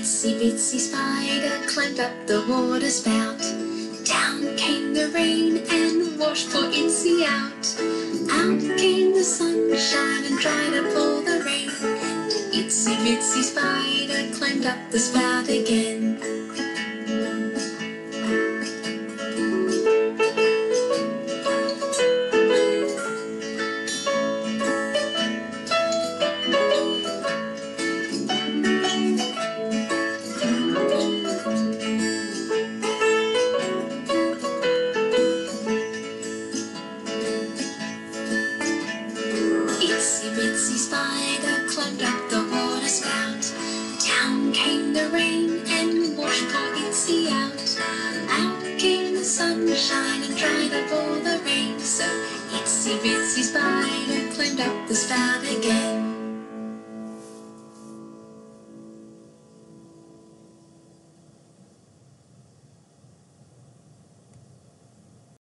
Itsy bitsy spider climbed up the water spout. Down came the rain and washed poor Itsy out. Out came the sunshine and dried up all the rain. Itsy bitsy spider climbed up the spout again. Bitsy spider climbed up the water spout. Down came the rain and washed poor Itsy out. Out came the sunshine and dried up all the rain. So Itsy bitsy spider climbed up the spout again.